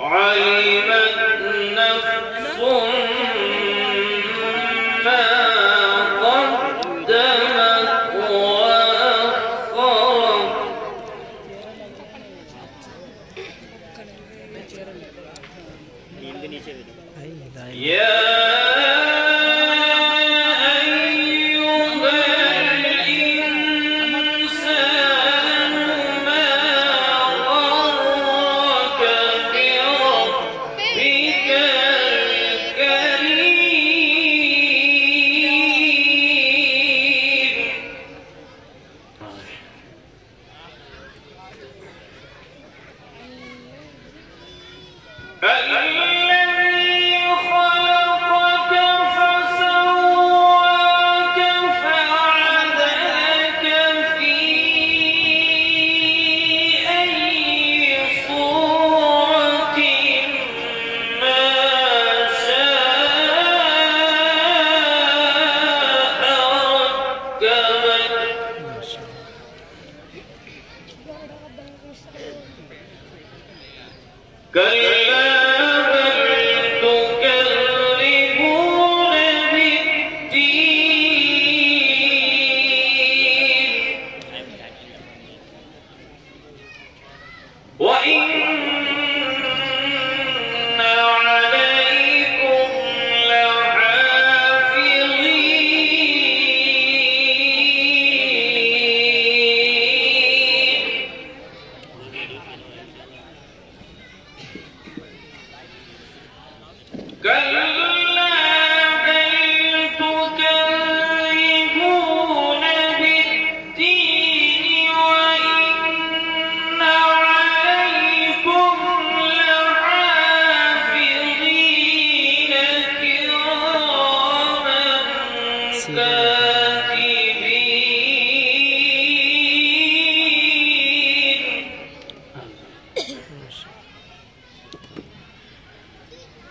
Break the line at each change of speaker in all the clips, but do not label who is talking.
علمت نفس Allah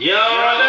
يا رب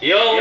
Yo.